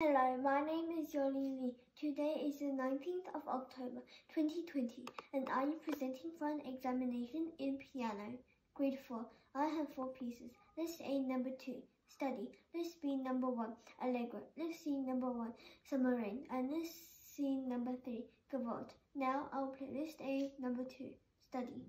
Hello, my name is Yolee Li. Today is the 19th of October 2020 and I am presenting for an examination in piano, grade 4. I have four pieces. List A number 2, study. List B number 1, allegro. List C number 1, submarine. And list C number 3, gavotte. Now I'll play list A number 2, study.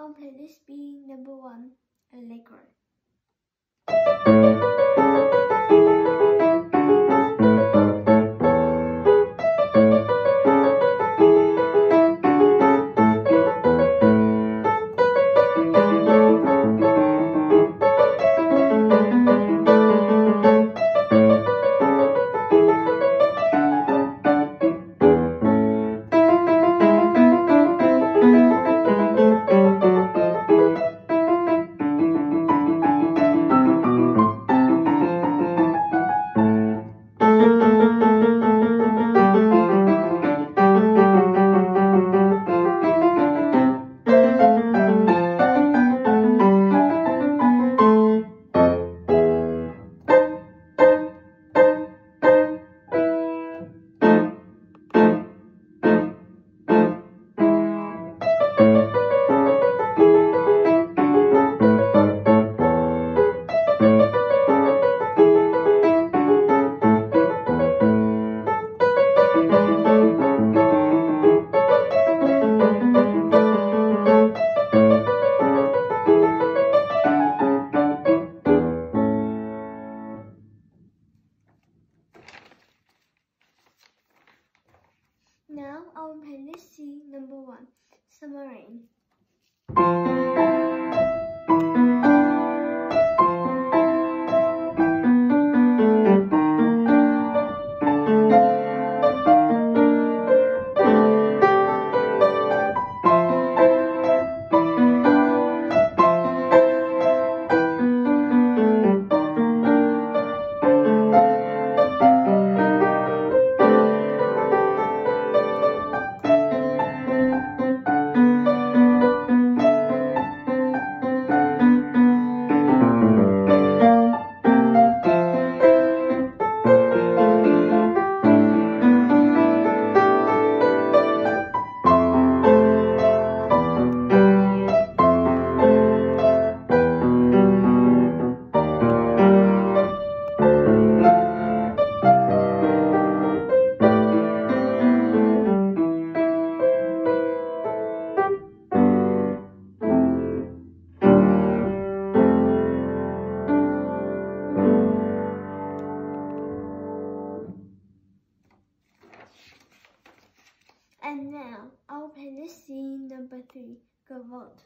Now I'll play this B number one, Allegro. Now I'll play this C number one, submarine. And now, I'll play the scene number three, Gavotte.